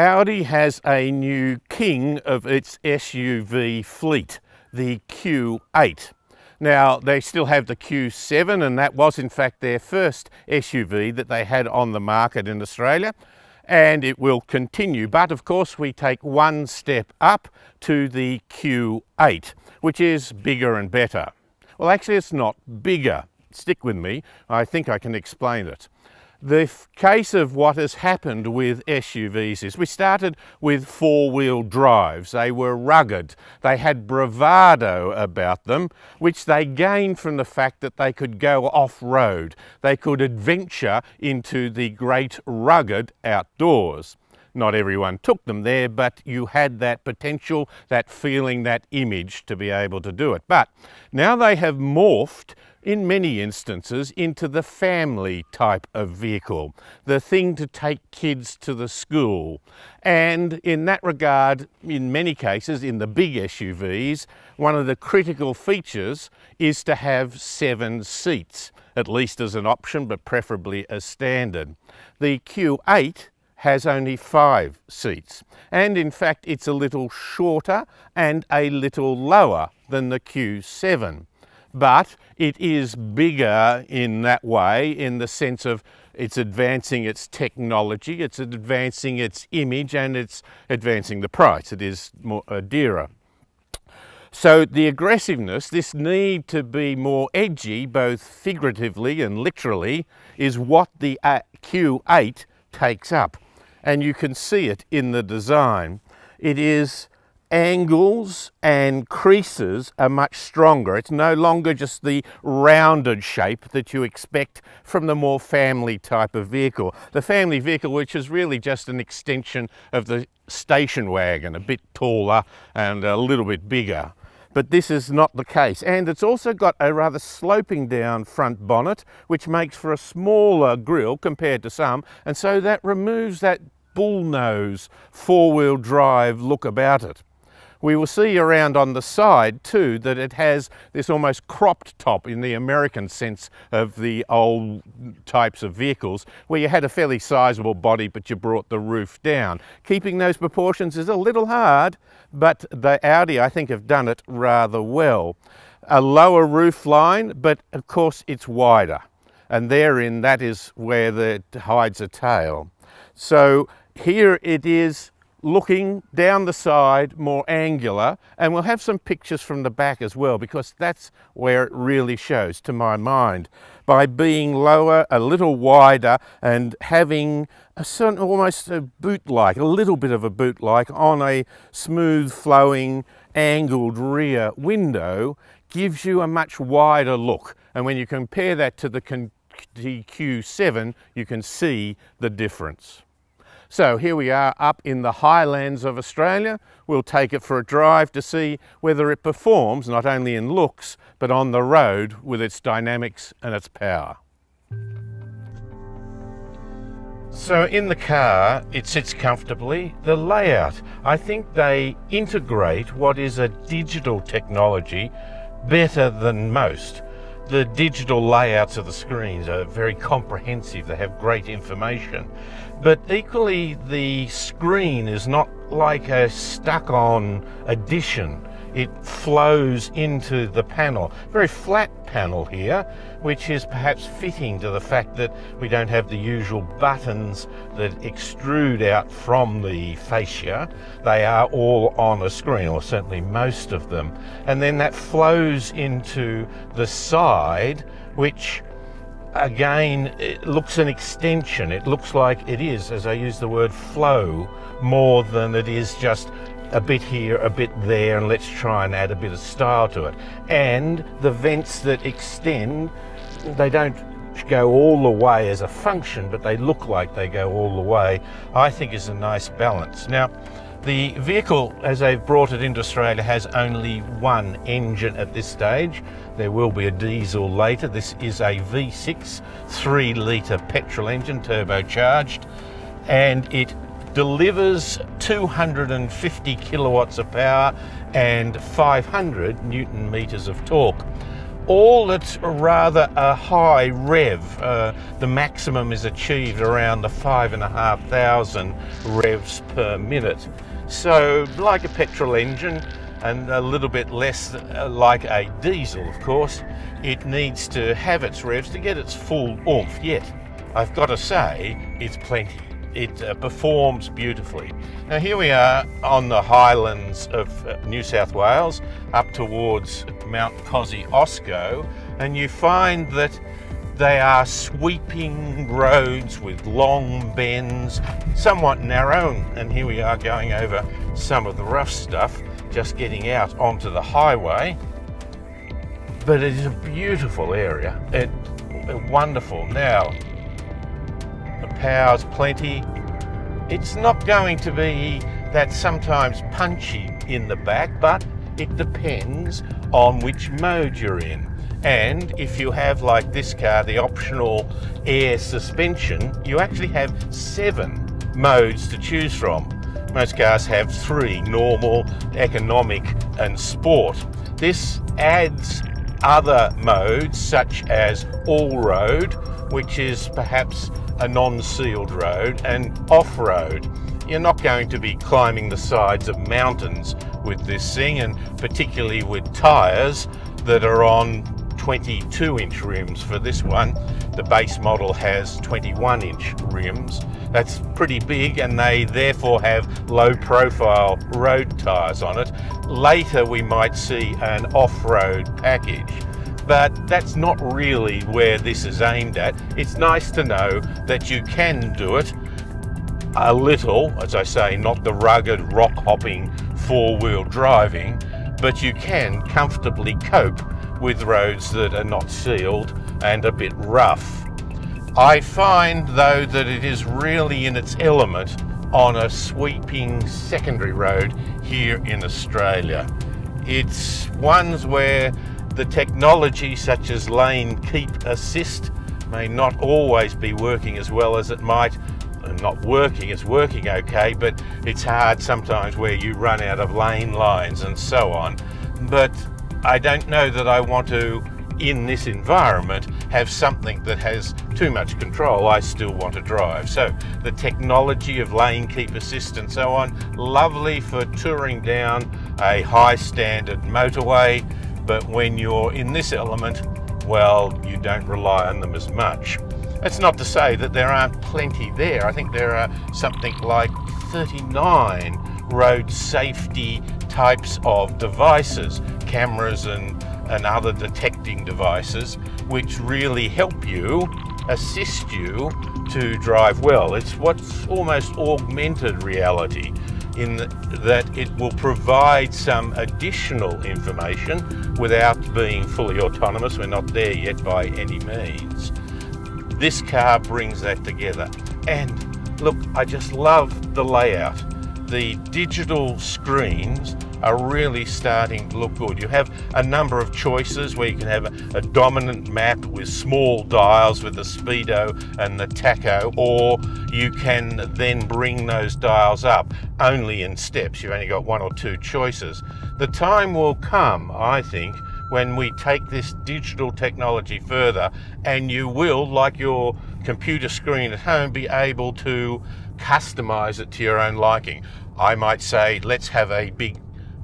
Audi has a new king of its SUV fleet, the Q8. Now, they still have the Q7, and that was in fact their first SUV that they had on the market in Australia, and it will continue. But of course, we take one step up to the Q8, which is bigger and better. Well, actually, it's not bigger. Stick with me, I think I can explain it. The case of what has happened with SUVs is we started with four-wheel drives. They were rugged. They had bravado about them, which they gained from the fact that they could go off-road. They could adventure into the great rugged outdoors. Not everyone took them there, but you had that potential, that feeling, that image to be able to do it. But now they have morphed in many instances into the family type of vehicle, the thing to take kids to the school. And in that regard, in many cases, in the big SUVs, one of the critical features is to have seven seats, at least as an option, but preferably as standard. The Q8 has only five seats. And in fact, it's a little shorter and a little lower than the Q7 but it is bigger in that way in the sense of it's advancing its technology, it's advancing its image, and it's advancing the price. It is more uh, dearer. So the aggressiveness, this need to be more edgy, both figuratively and literally, is what the uh, Q8 takes up. And you can see it in the design. It is angles and creases are much stronger. It's no longer just the rounded shape that you expect from the more family type of vehicle. The family vehicle, which is really just an extension of the station wagon, a bit taller and a little bit bigger. But this is not the case. And it's also got a rather sloping down front bonnet, which makes for a smaller grille compared to some. And so that removes that bull nose four-wheel drive look about it. We will see around on the side too that it has this almost cropped top in the American sense of the old types of vehicles where you had a fairly sizable body but you brought the roof down. Keeping those proportions is a little hard but the Audi I think have done it rather well. A lower roof line but of course it's wider and therein that is where it hides a tail. So here it is looking down the side more angular and we'll have some pictures from the back as well because that's where it really shows to my mind by being lower a little wider and having a certain almost a boot like a little bit of a boot like on a smooth flowing angled rear window gives you a much wider look and when you compare that to the Q7 you can see the difference. So here we are up in the highlands of Australia. We'll take it for a drive to see whether it performs not only in looks but on the road with its dynamics and its power. So in the car, it sits comfortably. The layout, I think they integrate what is a digital technology better than most the digital layouts of the screens are very comprehensive, they have great information. But equally, the screen is not like a stuck on addition it flows into the panel. Very flat panel here, which is perhaps fitting to the fact that we don't have the usual buttons that extrude out from the fascia. They are all on a screen, or certainly most of them. And then that flows into the side, which again it looks an extension. It looks like it is, as I use the word flow, more than it is just a bit here, a bit there, and let's try and add a bit of style to it. And the vents that extend, they don't go all the way as a function, but they look like they go all the way, I think is a nice balance. Now, the vehicle, as they've brought it into Australia, has only one engine at this stage. There will be a diesel later. This is a V6 3 litre petrol engine, turbocharged, and it delivers 250 kilowatts of power and 500 newton meters of torque. all at rather a high rev. Uh, the maximum is achieved around the five and a half thousand revs per minute. So like a petrol engine and a little bit less uh, like a diesel, of course, it needs to have its revs to get its full oomph. Yet, I've got to say, it's plenty it uh, performs beautifully. Now here we are on the highlands of uh, New South Wales up towards Mount Kosciuszko and you find that they are sweeping roads with long bends, somewhat narrow, and here we are going over some of the rough stuff, just getting out onto the highway. But it is a beautiful area, it, wonderful. Now, power's plenty. It's not going to be that sometimes punchy in the back, but it depends on which mode you're in. And if you have, like this car, the optional air suspension, you actually have seven modes to choose from. Most cars have three, normal, economic and sport. This adds other modes such as all-road, which is perhaps a non-sealed road and off-road. You're not going to be climbing the sides of mountains with this thing and particularly with tyres that are on 22 inch rims for this one. The base model has 21 inch rims. That's pretty big and they therefore have low profile road tyres on it. Later we might see an off-road package but that's not really where this is aimed at. It's nice to know that you can do it a little, as I say, not the rugged rock hopping four wheel driving, but you can comfortably cope with roads that are not sealed and a bit rough. I find though that it is really in its element on a sweeping secondary road here in Australia. It's ones where the technology such as lane keep assist may not always be working as well as it might. Not working, it's working okay, but it's hard sometimes where you run out of lane lines and so on. But I don't know that I want to, in this environment, have something that has too much control. I still want to drive. So the technology of lane keep assist and so on, lovely for touring down a high standard motorway but when you're in this element, well, you don't rely on them as much. That's not to say that there aren't plenty there. I think there are something like 39 road safety types of devices, cameras and, and other detecting devices, which really help you, assist you to drive well. It's what's almost augmented reality in that it will provide some additional information without being fully autonomous. We're not there yet by any means. This car brings that together. And look, I just love the layout. The digital screens are really starting to look good. You have a number of choices where you can have a, a dominant map with small dials with the speedo and the tacho, or you can then bring those dials up only in steps. You've only got one or two choices. The time will come, I think, when we take this digital technology further and you will, like your computer screen at home, be able to customize it to your own liking. I might say, let's have a big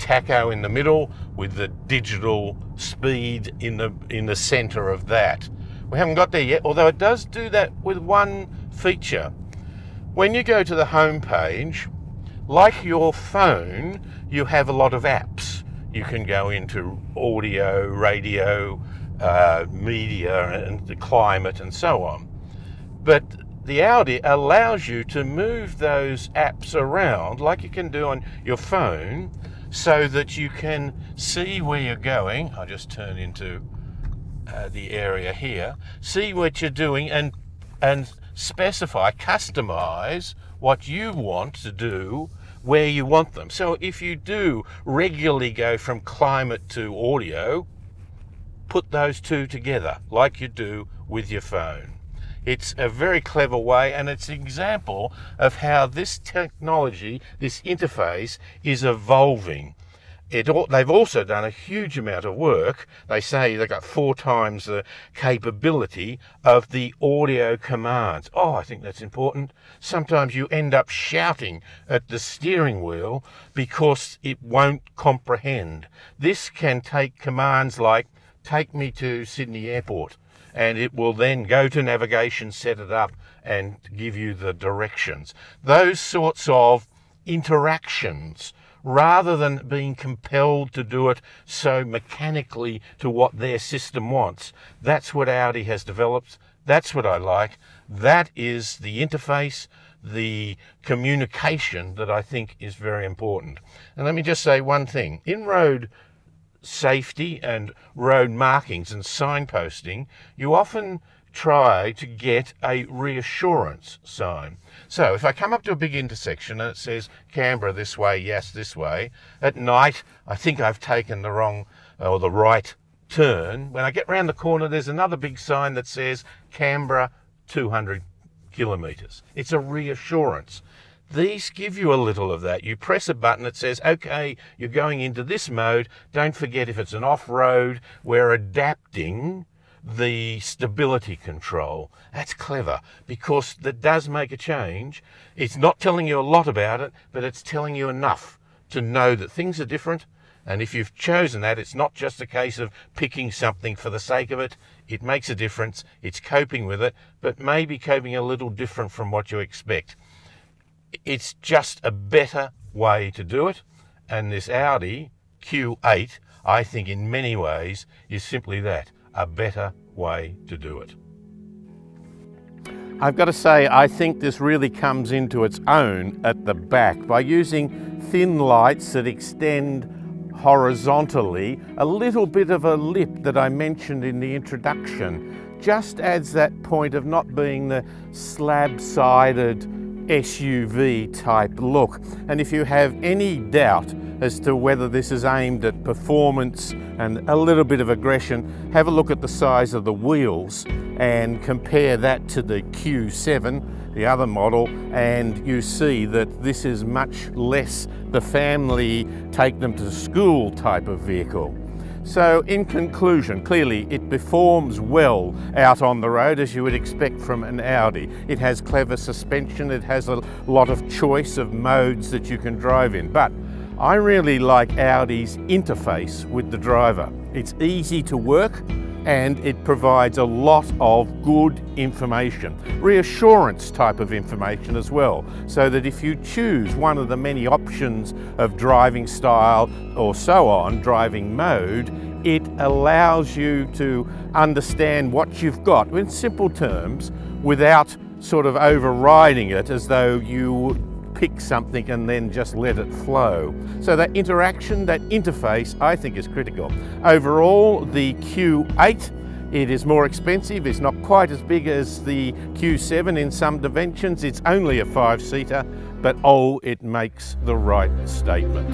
tacho in the middle with the digital speed in the in the center of that. We haven't got there yet, although it does do that with one feature. When you go to the home page, like your phone, you have a lot of apps. You can go into audio, radio, uh, media, and the climate, and so on. But the Audi allows you to move those apps around like you can do on your phone so that you can see where you're going. I'll just turn into uh, the area here. See what you're doing and and specify, customize what you want to do where you want them. So if you do regularly go from climate to audio, put those two together like you do with your phone. It's a very clever way and it's an example of how this technology, this interface is evolving. it, they've also done a huge amount of work. They say they've got four times the capability of the audio commands. Oh, I think that's important. Sometimes you end up shouting at the steering wheel because it won't comprehend. This can take commands like, take me to Sydney Airport, and it will then go to navigation, set it up, and give you the directions. Those sorts of interactions rather than being compelled to do it so mechanically to what their system wants. That's what Audi has developed. That's what I like. That is the interface, the communication that I think is very important. And let me just say one thing. In road safety and road markings and signposting, you often try to get a reassurance sign. So if I come up to a big intersection and it says Canberra this way, yes, this way, at night I think I've taken the wrong or the right turn. When I get round the corner, there's another big sign that says Canberra 200 kilometres. It's a reassurance. These give you a little of that. You press a button that says, okay, you're going into this mode. Don't forget if it's an off road, we're adapting the stability control. That's clever because that does make a change. It's not telling you a lot about it, but it's telling you enough to know that things are different. And if you've chosen that, it's not just a case of picking something for the sake of it. It makes a difference. It's coping with it, but maybe coping a little different from what you expect. It's just a better way to do it. And this Audi Q8, I think in many ways, is simply that a better way to do it. I've got to say, I think this really comes into its own at the back by using thin lights that extend horizontally. A little bit of a lip that I mentioned in the introduction just adds that point of not being the slab-sided SUV type look. And if you have any doubt as to whether this is aimed at performance and a little bit of aggression, have a look at the size of the wheels and compare that to the Q7, the other model, and you see that this is much less the family take them to school type of vehicle. So in conclusion, clearly it performs well out on the road as you would expect from an Audi. It has clever suspension, it has a lot of choice of modes that you can drive in. But I really like Audi's interface with the driver. It's easy to work and it provides a lot of good information, reassurance type of information as well, so that if you choose one of the many options of driving style or so on, driving mode, it allows you to understand what you've got in simple terms without sort of overriding it as though you pick something and then just let it flow. So that interaction, that interface, I think is critical. Overall, the Q8 it is more expensive, it's not quite as big as the Q7 in some dimensions, it's only a five-seater, but oh, it makes the right statement.